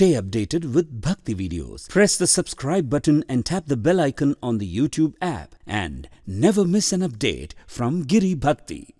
Stay updated with Bhakti videos. Press the subscribe button and tap the bell icon on the YouTube app and never miss an update from Giri Bhakti.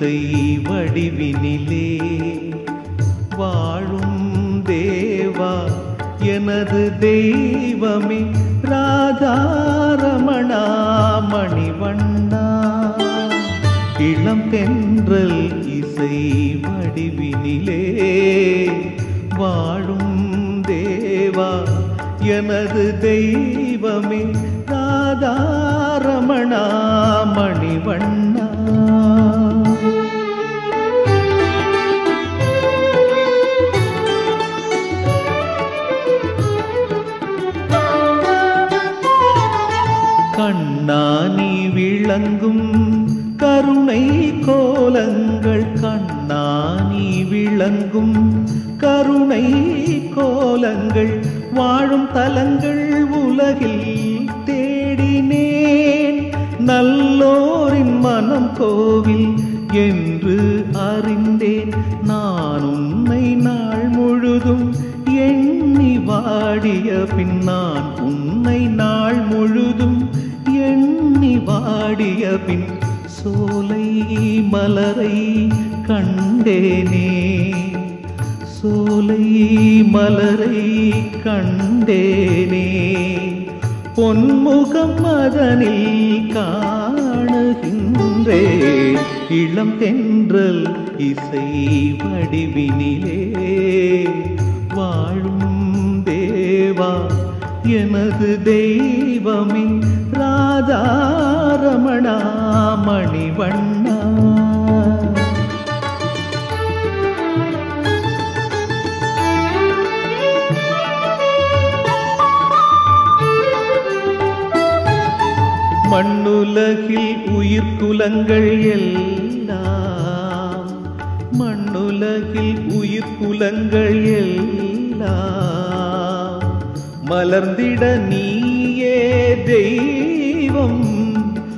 இசை வடிவினிலே வாழும் தேவா எனது தெய்வமே ராதாரமணா மணிவண்ணா இளம் தென்றல் இசை வடிவினிலே வாழும் தேவா எனது தெய்வமே ராதாரமணா மணிவண்ணா விளங்கும் கருணை கோலங்கள் கண்ணானி விளங்கும் கருணை கோலங்கள் வாழும் தலங்கள் உலகில் தேடினேன். நல்லோரின் மனம் கோவில் என்று அறிந்தேன். நான் உன்னை நாள் முழுதும் எண்ணி வாடிய பின்னான் வாடிய பின் சோலை மலரை கண்டேனே. சோலை மலரை கண்டேனே. பொன்முகம் அதனில் காணுகின்றே. இளம் தென்றல் இசை வடிவினிலே. வாழும் தேவா எனது தெய்வமே ராதாரமணா மணிவண்ணா மண்ணுலகில் உயிர் குலங்கள் எல்லாம் மண்ணுலகில் உயிர் குலங்கள் எல்லாம் மலர்ந்திட நீ தெய்வம்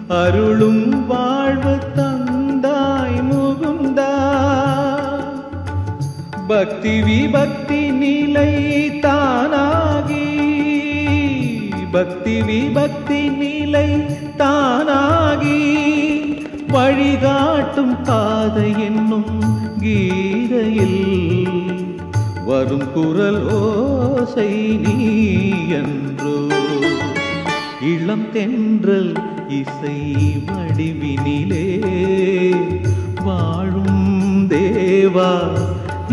அருளும் வாழ்வு தந்தாய் முகுந்தா. பக்தி விபக்தி நிலை தானாகி. பக்தி விபக்தி நிலை தானாகி. வழிகாட்டும் பாதை என்னும் கீதையில் வரும் குரல் ஓசை நீ என்றோ. இளம் தென்றல் இசை வடிவினிலே வாழும் தேவா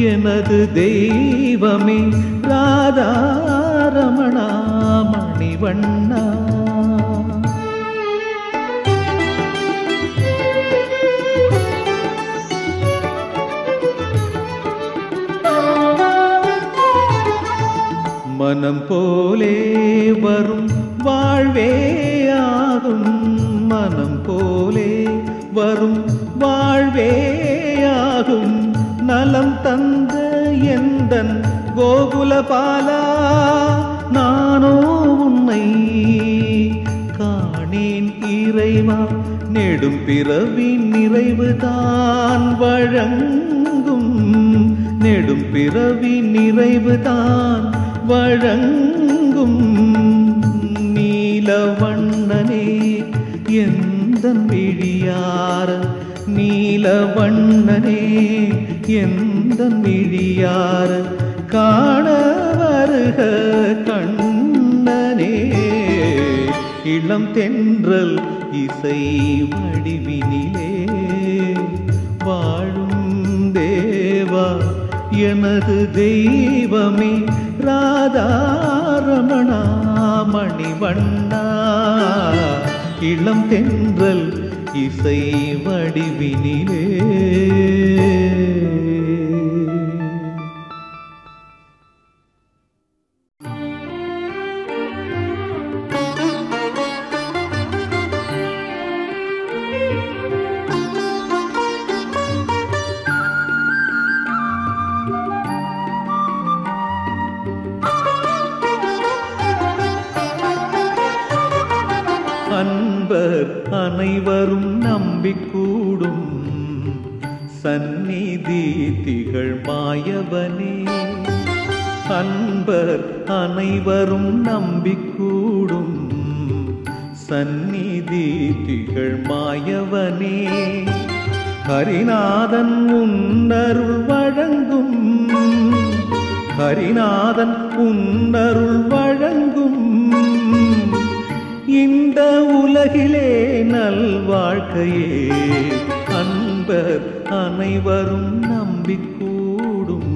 எனது தெய்வமே ராதாரமணா மணிவண்ணா. மனம் போலே வரும் வாழ்வே ஆகும் மனம் போலே வரும். வாழ்வே ஆகும் நலம் தந்த எந்தன் கோகுலபாலா நானோ உன்னை காணேன் இறைவா. நெடும் பிறவி நிறைவுதான் வழங்கும். நெடும் பிறவி நிறைவுதான் வழங்கும். நீலவண்ணனே எந்த விழியார? நீலவண்ணனே எந்த விழியார? காண வருக கண்ணனே. இளம் தென்றல் இசை வடிவினிலே வாழும் தேவா எனது தெய்வமே ராதாரமணா மணிவண்ணா இளம் தென்றல் இசை வடிவினிலே. வரும் நம்பிக்கூடும்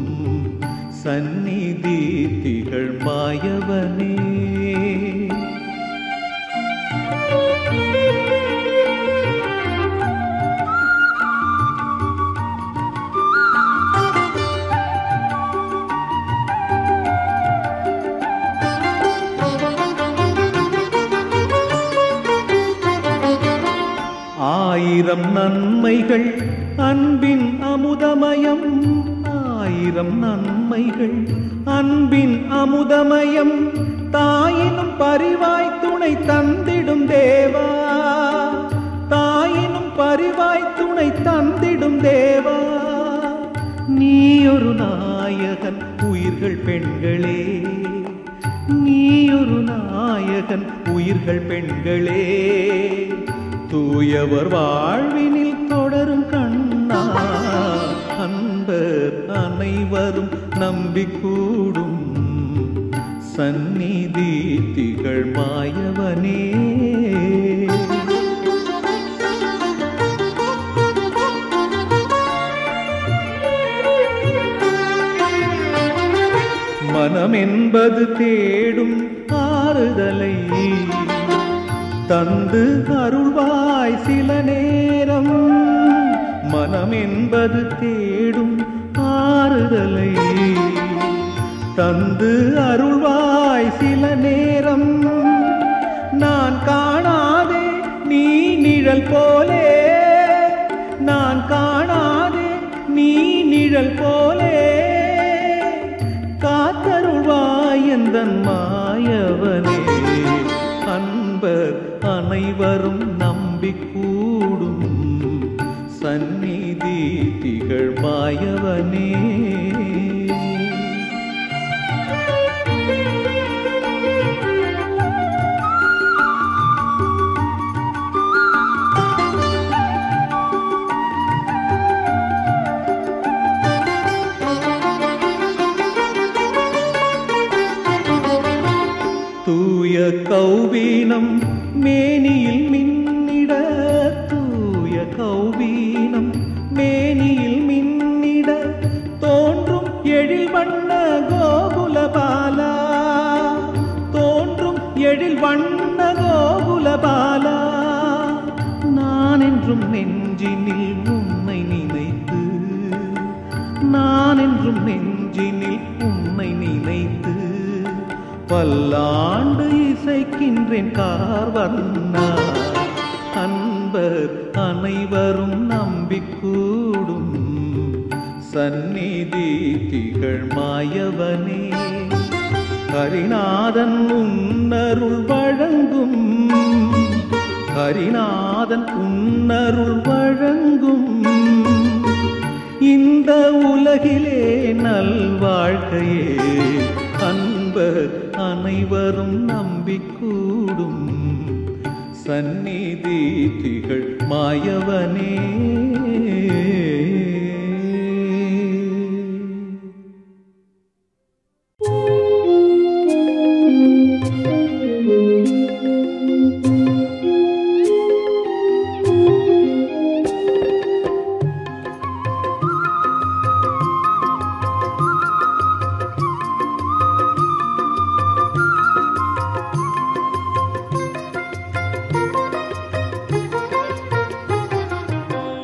சந்நிதி திகழ் மாயவனே. ஆயிரம் நன்மைகள் ஆயிரம் நன்மைகள். அன்பின் அமுதமயம் தாயினும் பரிவாய் துணை தந்திடும் தேவா. தாயினும் பரிவாய் துணை தந்திடும் தேவா. நீ ஒரு நாயகன் உயிர்கள் பெண்களே. நீ ஒரு நாயகன் உயிர்கள் பெண்களே. தூயவர் வாழ்வினில் அனைவரும் நம்பிக்கூடும். சந்நிதி திகழ் மாயவனே. மனம் என்பது தேடும் ஆறுதலை தந்து அருள்வாய் சில நேரம். மனம் என்பது தேடும் ஆறுதலை தந்து அருள்வாய் சில நேரம். நான் காணாதே நீ நிழல் போலே. நான் காணாதே நீ நிழல் போலே. காத்தருள்வாய் எந்தன் மாயவனே. அன்பர் அனைவரும் நம்பிக்கூடும். சந்நிதி திகழ் மாயவனே. தூய கௌவீனம் மேனிய எழில் வண்ண கோகுலபாலா நான் என்றும் நெஞ்சினில் உன்னை நினைத்து நான் என்றும் நெஞ்சினில் உன்னை நினைத்து பல்லாண்டு இசைக்கின்றேன் கார்வண்ணா. அன்பர் அனைவரும் நம்பிக்கூடும் சந்நிதி திகழ் மாயவனே. ஹரிநாதன் உன்னருள் வழங்கும். ஹரிநாதன் உன்னருள் வழங்கும். இந்த உலகிலே நல்வாழ்க்கையே அன்பர் அனைவரும் நம்பிக்கூடும். சந்நிதி திகழ் மாயவனே.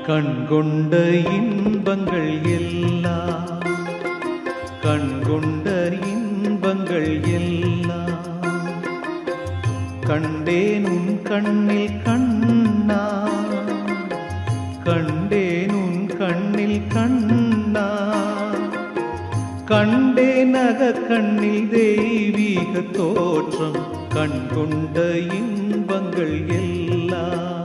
கண்கொண்ட இன்பங்கள் எல்லாம் கண்கொண்ட இன்பங்கள் எல்லாம். கண்டேனும் கண்ணில் கண்ணா கண்டேனும் கண்ணில் கண்ணா. கண்டே நக கண்ணில் தெய்வீக தோற்றம் கண்கொண்ட இன்பங்கள் எல்லாம்.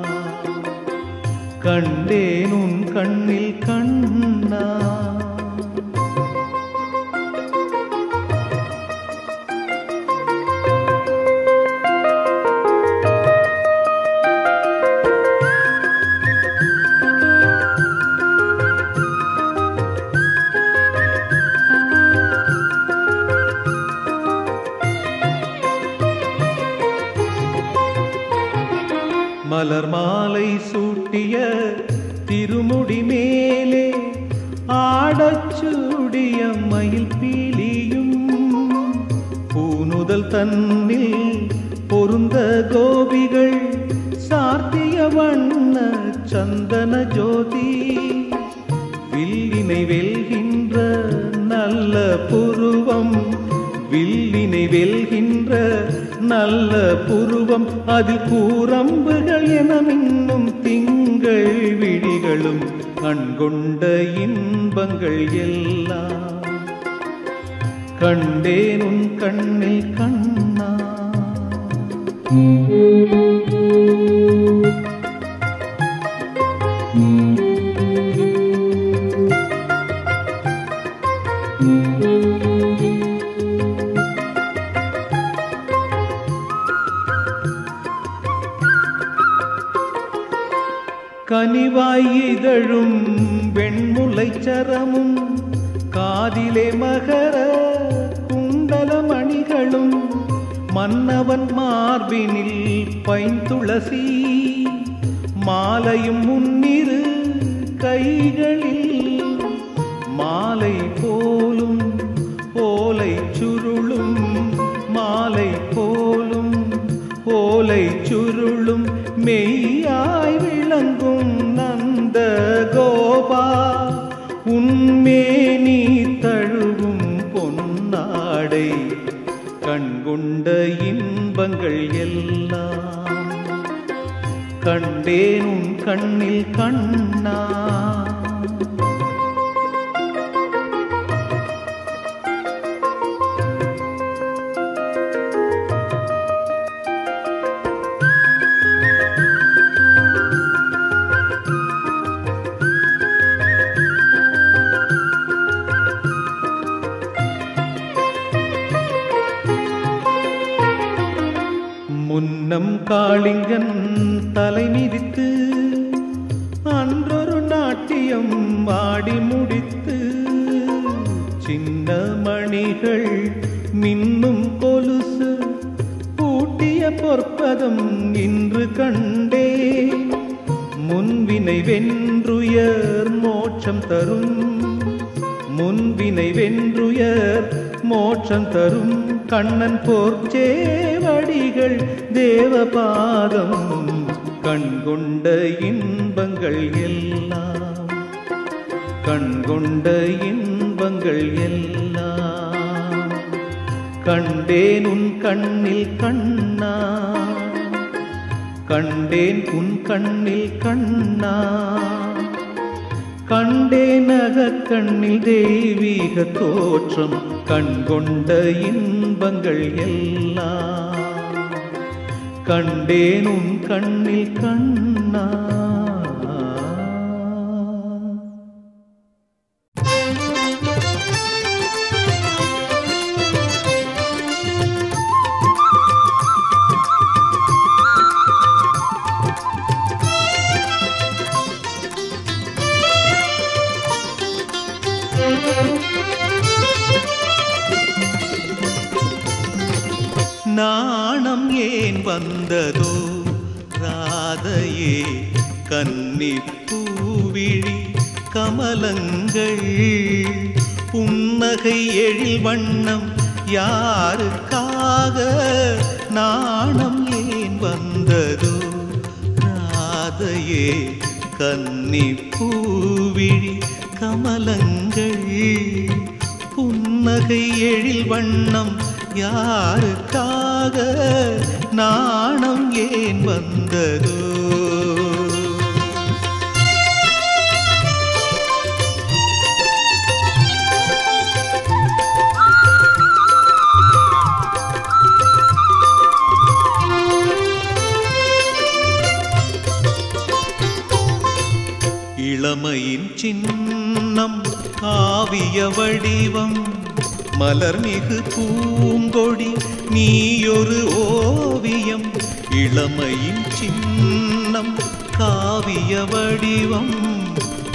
கண்டேன் உன் கண்ணில் கண்ணா. வில்லினை வெல்கின்ற நல்ல புருவம் வில்லினை வெல்கின்ற நல்ல புருவம். அதில் கூரம்புகள் என மின்னும் திங்கள் விழிகளும் கண்கொண்ட இன்பங்கள் எல்லாம். கண்டேனும் கண்ணில் கண்ணா. நடை கண்கொண்ட இன்பங்கள் எல்லாம் கண்டேன் உன் கண்ணில் கண்ணா. முன்னம் தலை மிதித்து அன்றொரு நாட்டியம் ஆடி முடித்து சின்ன மணிகள் மின்னும் கொலுசு பூட்டிய பொற்பதம் இன்று கண்டே. முன்வினை வென்றுயர் மோட்சம் தரும் முன்வினை வென்றுயர் மோட்சம் தரும் கண்ணன் போர்ச்சேவடிகள் தேவபாதம் கண்கொண்ட இன்பங்கள் எல்லாம். கண்கொண்ட இன்பங்கள் எல்லாம். கண்டேன் உன் கண்ணில் கண்ணா. கண்டேன் உன் கண்ணில் கண்ணா. கண்டேன் கண்ணில் தெய்வீக தோற்றம். கண்கொண்ட இன்பங்கள் எல்லாம். கண்டேனும் கண்ணில் கண்ணா. வந்ததோ ராதையே கன்னி பூவிழி கமலங்கள் புன்னகை எழில் வண்ணம் யாருக்காக நாணம் ஏன் வந்ததோ ராதையே கன்னி பூவிழி கமலங்கள் புன்னகை எழில் வண்ணம் யாருக்காக நாணம் ஏன் வந்ததோ? மலர்மிகு பூங்கொடி நீயொரு ஓவியம் இளமையின் சின்னம் காவிய வடிவம்.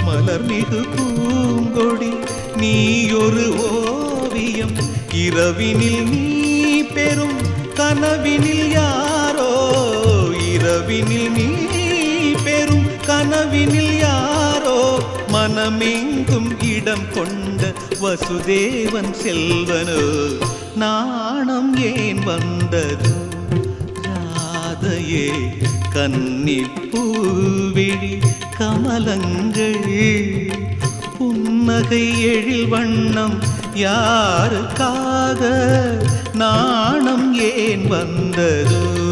மலர்மிகு பூங்கொடி நீயொரு ஓவியம் இரவினில் நீ பெறும் கனவினில் யாரோ? இரவினில் நீ பெறும் கனவினில் யாரோ? மனமெங்கும் இடம் கொண்ட வசுதேவன் செல்வனோ. நாணம் ஏன் வந்தது? ராதையே கன்னிப்பூவிழி கமலங்கள். புன்னகை எழில் வண்ணம் யாருக்காக? நாணம் ஏன் வந்ததோ?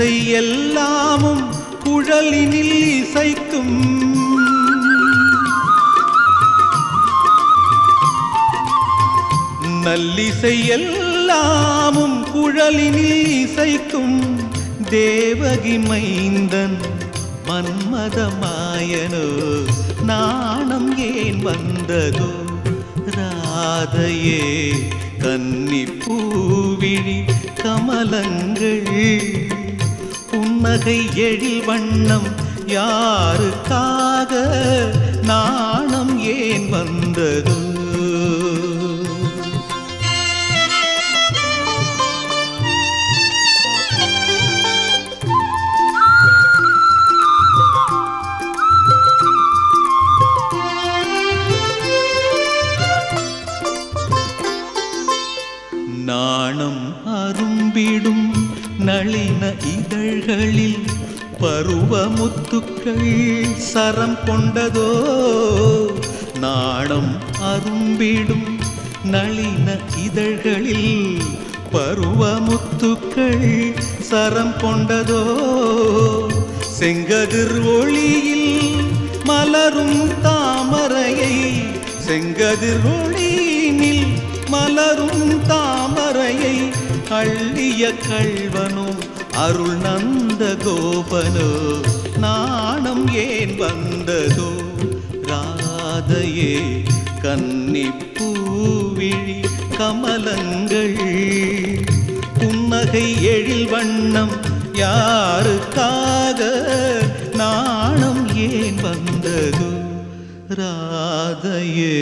இசை எல்லாமும் குழலினில் இசைக்கும். நல்லிசை எல்லாமும் குழலினில் இசைக்கும் தேவகி மைந்தன் மன்மதமாயனோ நாணம் ஏன் வந்ததோ? ராதையே கன்னி பூவிழி கமலங்கள் புன்னகை எழில் வண்ணம் யாருக்காக நாணம் ஏன் வந்த கை சரம் கொண்டதோ? நாணம் அரும்பிடும் நளின இதழ்களில் பருவமுத்துக்கள் சரம் கொண்டதோ? செங்கதிர் ஒளியில் மலரும் தாமரையை செங்கதிர் ஒளியினில் மலரும் தாமரையை அள்ளிய கள்வனோ அருள் நந்த கோபனோ? நாணம் ஏன் வந்ததோ? ராதையே கன்னிப்பூவிழி கமலங்கள். புன்னகை எழில் வண்ணம் யாருக்காக நாணம் ஏன் வந்ததோ? ராதையே.